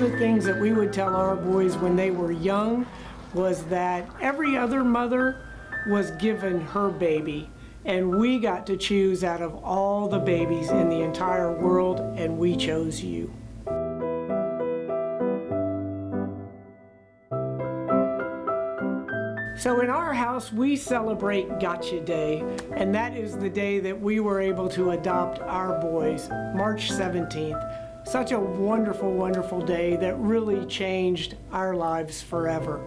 the things that we would tell our boys when they were young was that every other mother was given her baby and we got to choose out of all the babies in the entire world and we chose you. So in our house, we celebrate Gotcha Day, and that is the day that we were able to adopt our boys, March 17th. Such a wonderful, wonderful day that really changed our lives forever.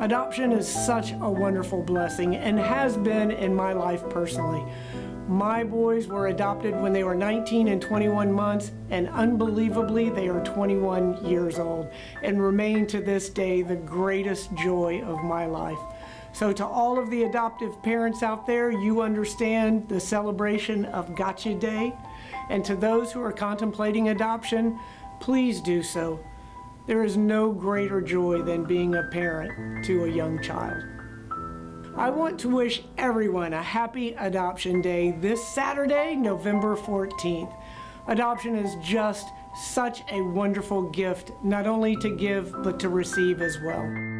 Adoption is such a wonderful blessing and has been in my life personally. My boys were adopted when they were 19 and 21 months, and unbelievably, they are 21 years old and remain to this day the greatest joy of my life. So to all of the adoptive parents out there, you understand the celebration of Gotcha Day. And to those who are contemplating adoption, please do so. There is no greater joy than being a parent to a young child. I want to wish everyone a happy Adoption Day this Saturday, November 14th. Adoption is just such a wonderful gift, not only to give, but to receive as well.